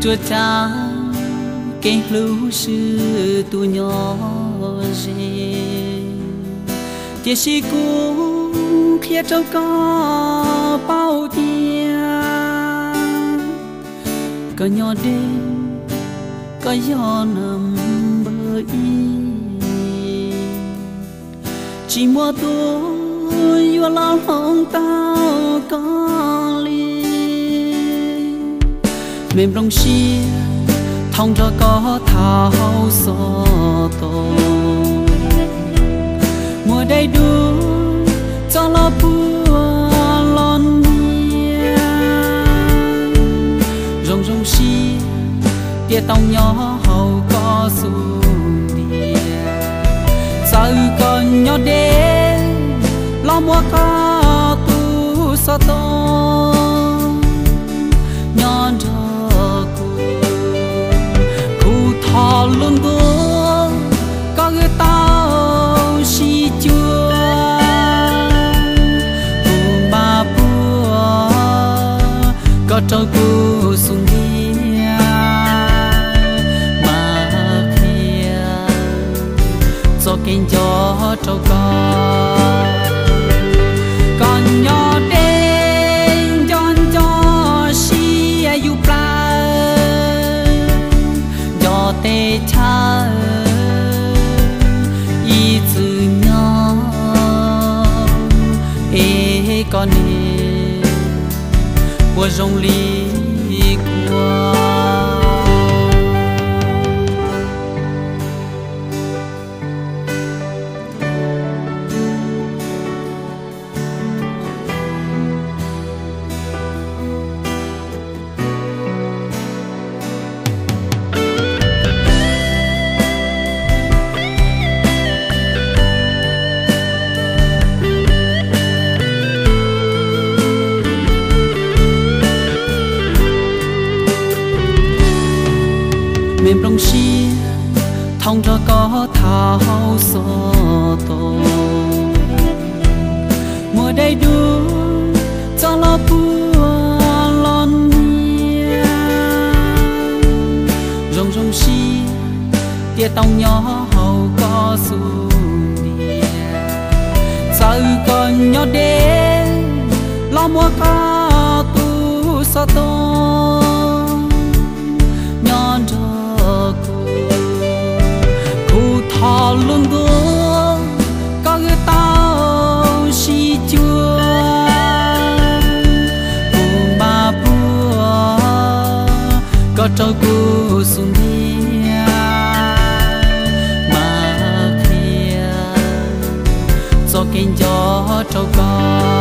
chúa cha cái lưu sư tu nhỏ gì? Tiếc si cũ kia trâu có bao tia có nhỏ đêm, có gió nằm bờ y chỉ mua tôi yêu lao lòng tao có liền mềm rong xia thong cho có thao so to mùa đầy đủ cho lo bùa lon nia rong rong xia tia tông nhỏ hầu có xuống tia sao con nhỏ đê lo mua có tu sa to có trâu cu xuống dia mà kia cho kinh cho trâu con còn nhỏ đen cho cho si ayu pla cho tê cha y chữ nhỏ ê con đi của rong ly qua. Mềm trong xi thông cho có thao so to mùa đây đủ cho lo bùa lon nia rong rong xi tia tông nhỏ hầu có xuống nia sao còn nhỏ đê lo mua có tu sa to có trâu xuống dia mà kia cho kinh cho trâu con.